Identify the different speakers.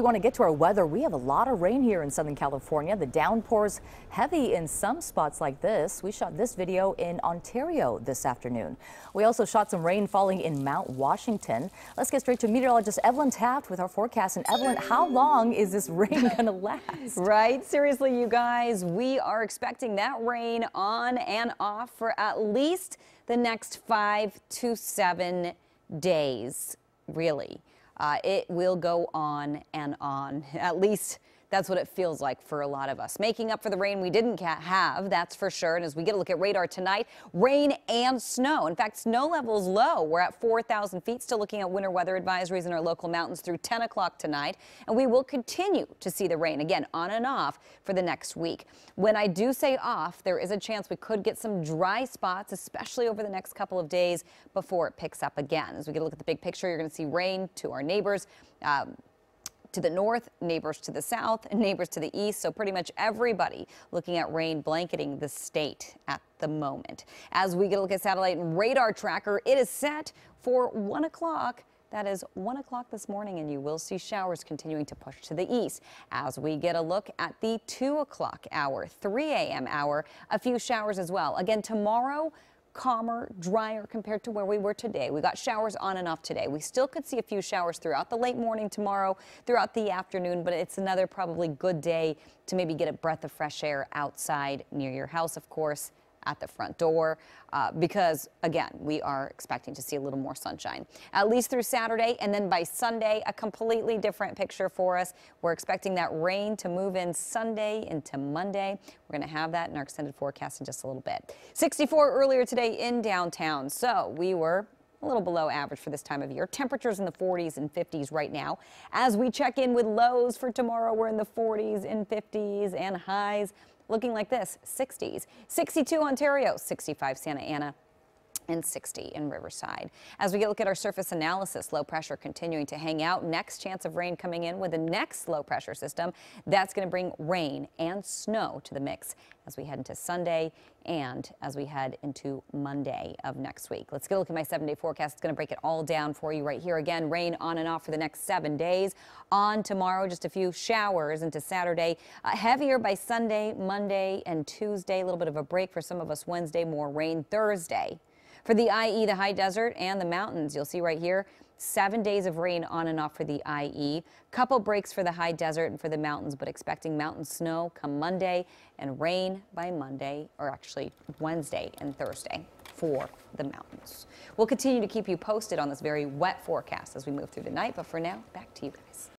Speaker 1: We want to get to our weather. We have a lot of rain here in Southern California. The downpours heavy in some spots like this. We shot this video in Ontario this afternoon. We also shot some rain falling in Mount Washington. Let's get straight to meteorologist Evelyn Taft with our forecast. And Evelyn, how long is this rain going to last?
Speaker 2: Right, seriously, you guys, we are expecting that rain on and off for at least the next five to seven days, really. Uh, it will go on and on, at least that's what it feels like for a lot of us. Making up for the rain we didn't have, that's for sure. And as we get a look at radar tonight, rain and snow. In fact, snow levels low. We're at 4,000 feet, still looking at winter weather advisories in our local mountains through 10 o'clock tonight. And we will continue to see the rain again on and off for the next week. When I do say off, there is a chance we could get some dry spots, especially over the next couple of days before it picks up again. As we get a look at the big picture, you're going to see rain to our neighbors. Um, to the north, neighbors to the south, and neighbors to the east. So pretty much everybody looking at rain blanketing the state at the moment. As we get a look at satellite and radar tracker, it is set for 1 o'clock. That is 1 o'clock this morning, and you will see showers continuing to push to the east. As we get a look at the 2 o'clock hour, 3 a.m. hour, a few showers as well. Again, tomorrow, calmer, drier compared to where we were today. We got showers on and off today. We still could see a few showers throughout the late morning tomorrow, throughout the afternoon, but it's another probably good day to maybe get a breath of fresh air outside near your house, of course at the front door uh, because, again, we are expecting to see a little more sunshine, at least through Saturday. And then by Sunday, a completely different picture for us. We're expecting that rain to move in Sunday into Monday. We're going to have that in our extended forecast in just a little bit. 64 earlier today in downtown. So we were a little below average for this time of year. Temperatures in the 40s and 50s right now. As we check in with lows for tomorrow, we're in the 40s and 50s and highs looking like this 60s, 62 Ontario, 65 Santa Ana, and 60 in Riverside. As we get look at our surface analysis, low pressure continuing to hang out. Next chance of rain coming in with the next low pressure system. That's going to bring rain and snow to the mix as we head into Sunday and as we head into Monday of next week. Let's get a look at my seven day forecast. It's going to break it all down for you right here. Again, rain on and off for the next seven days. On tomorrow, just a few showers into Saturday. Uh, heavier by Sunday, Monday, and Tuesday. A little bit of a break for some of us Wednesday. More rain Thursday. For the IE, the high desert and the mountains, you'll see right here, seven days of rain on and off for the IE. Couple breaks for the high desert and for the mountains, but expecting mountain snow come Monday and rain by Monday, or actually Wednesday and Thursday for the mountains. We'll continue to keep you posted on this very wet forecast as we move through the night, but for now, back to you guys.